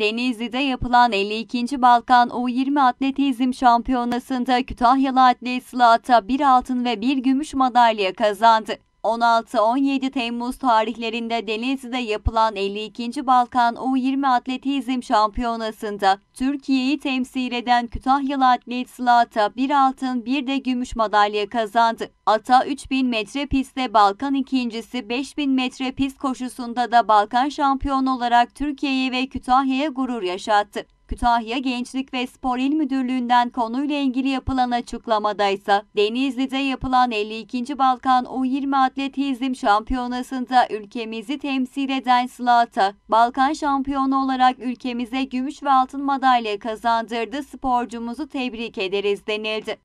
Denizli'de yapılan 52. Balkan U20 Atletizm Şampiyonası'nda Kütahyalı atlet Sıla Ata bir altın ve bir gümüş madalya kazandı. 16-17 Temmuz tarihlerinde Denizli'de yapılan 52. Balkan U20 Atletizm Şampiyonası'nda Türkiye'yi temsil eden Kütahyalı atlet Sıla Ata bir altın bir de gümüş madalya kazandı. Ata 3000 metre pistte Balkan ikincisi, 5000 metre pist koşusunda da Balkan şampiyonu olarak Türkiye'ye ve Kütahya'ya gurur yaşattı. Kütahya Gençlik ve Spor İl Müdürlüğü'nden konuyla ilgili yapılan açıklamada ise Denizli'de yapılan 52. Balkan U20 Atletizm Şampiyonası'nda ülkemizi temsil eden Sıla Ata, Balkan şampiyonu olarak ülkemize gümüş ve altın madalya kazandırdı. Sporcumuzu tebrik ederiz denildi.